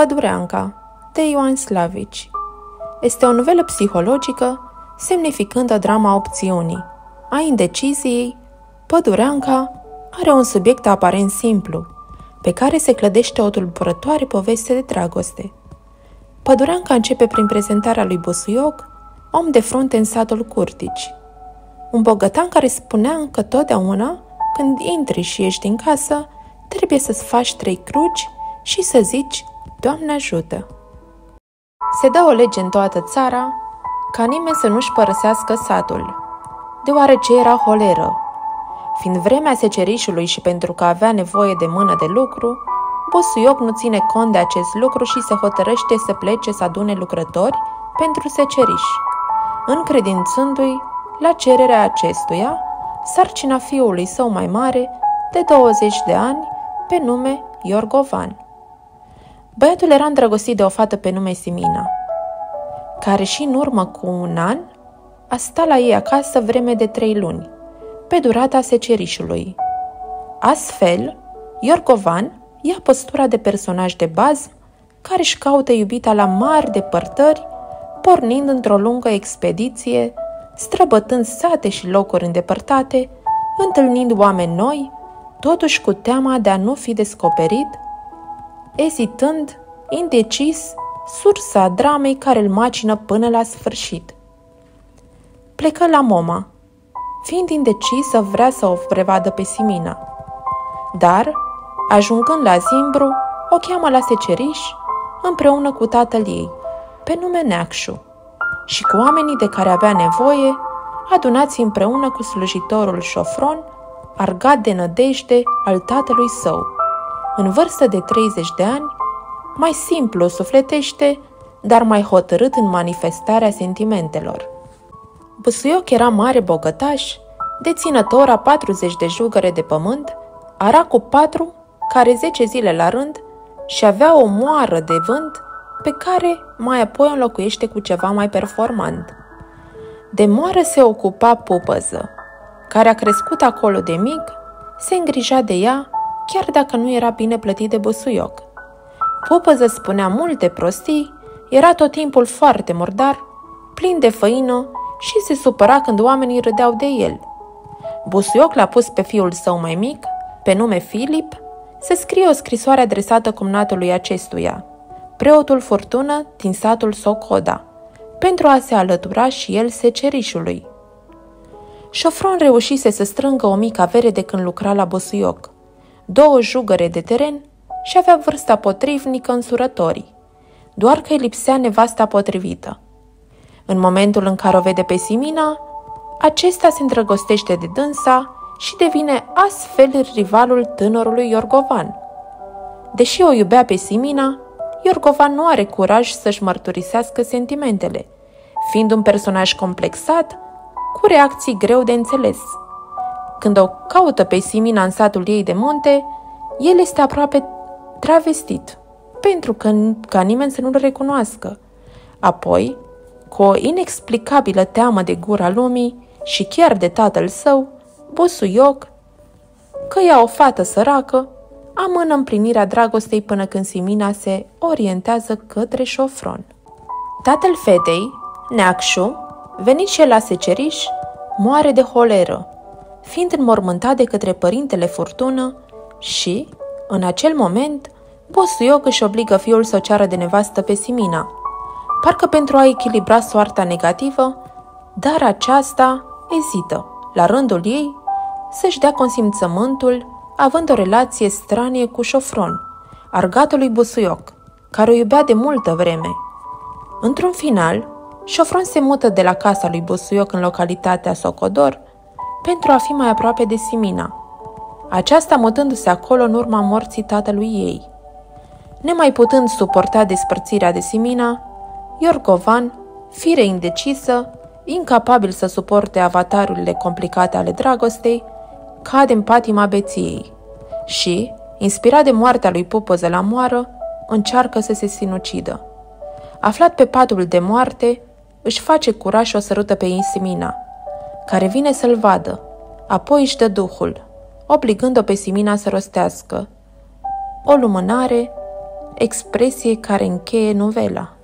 Pădureanca, de Ioan Slavici. Este o novelă psihologică semnificând drama opțiunii, a indeciziei. Pădureanca are un subiect aparent simplu, pe care se clădește o tulburătoare poveste de dragoste. Pădureanca începe prin prezentarea lui Busuioc, om de frunte în satul Curtici. Un bogătan care spunea că totdeauna, când intri și ești în casă, trebuie să-ți faci trei cruci și să zici, Doamne ajută! Se dă o lege în toată țara ca nimeni să nu-și părăsească satul, deoarece era holeră. Fiind vremea secerișului și pentru că avea nevoie de mână de lucru, Bosuioc nu ține cont de acest lucru și se hotărăște să plece să adune lucrători pentru seceriș, încredințându-i la cererea acestuia sarcina fiului său mai mare, de 20 de ani, pe nume Iorgovan. Băiatul era îndrăgostit de o fată pe nume Simina, care și în urmă cu un an a stat la ei acasă vreme de trei luni, pe durata secerișului. Astfel, Iorgovan ia postura de personaj de bază care își caută iubita la mari depărtări, pornind într-o lungă expediție, străbătând sate și locuri îndepărtate, întâlnind oameni noi, totuși cu teama de a nu fi descoperit, ezitând, indecis, sursa dramei care îl macină până la sfârșit. Plecă la Moma, fiind indecis să vrea să o prevadă pe Simina. Dar, ajungând la Zimbru, o cheamă la seceriș împreună cu tatăl ei, pe nume Neacșu, și cu oamenii de care avea nevoie, adunați împreună cu slujitorul șofron, argat de nădejde al tatălui său. În vârstă de 30 de ani, mai simplu sufletește, dar mai hotărât în manifestarea sentimentelor. Busuioc era mare bogătaș, deținător a 40 de jugăre de pământ, ara cu patru, care 10 zile la rând, și avea o moară de vânt pe care mai apoi o înlocuiește cu ceva mai performant. De moară se ocupa Pupăză, care a crescut acolo de mic, se îngrija de ea, chiar dacă nu era bine plătit de busuioc. Pupăză spunea multe prostii, era tot timpul foarte murdar, plin de făină și se supăra când oamenii râdeau de el. Busuioc l-a pus pe fiul său mai mic, pe nume Filip, să scrie o scrisoare adresată cumnatului acestuia, preotul Furtună din satul Socoda, pentru a se alătura și el secerișului. Șofron reușise să strângă o mică avere de când lucra la Bosuioc, două jugăre de teren și avea vârsta potrivnică în surătorii, doar că îi lipsea nevasta potrivită. În momentul în care o vede pe Simina, acesta se îndrăgostește de dânsa și devine astfel rivalul tânărului Iorgovan. Deși o iubea pe Simina, Iorgovan nu are curaj să-și mărturisească sentimentele, fiind un personaj complexat, cu reacții greu de înțeles. Când o caută pe Simina în satul ei de munte, el este aproape travestit, pentru că ca nimeni să nu-l recunoască. Apoi, cu o inexplicabilă teamă de gura lumii și chiar de tatăl său, Busuioc, că ea o fată săracă, amână împlinirea dragostei până când Simina se orientează către șofron. Tatăl fetei, Neacșu, venit și el la seceriș, moare de holeră, fiind înmormântat de către părintele Furtună și, în acel moment, Bosuioc își obligă fiul să o ceară de nevastă pe Simina, parcă pentru a echilibra soarta negativă, dar aceasta ezită, la rândul ei, să-și dea consimțământul, având o relație stranie cu șofron, argatului Busuioc, care o iubea de multă vreme. Într-un final, șofron se mută de la casa lui Busuioc în localitatea Socodor pentru a fi mai aproape de Simina, aceasta mutându-se acolo în urma morții tatălui ei. Nemai putând suporta despărțirea de Simina, Iorgovan, fire indecisă, incapabil să suporte avatarurile complicate ale dragostei, cade în patima beției și, inspirat de moartea lui Pupoză la moară, încearcă să se sinucidă. Aflat pe patul de moarte, își face curaj și o sărută pe Insimina, care vine să-l vadă, apoi își dă duhul, obligând-o pe Simina să rostească. O lumânare, expresie care încheie novela.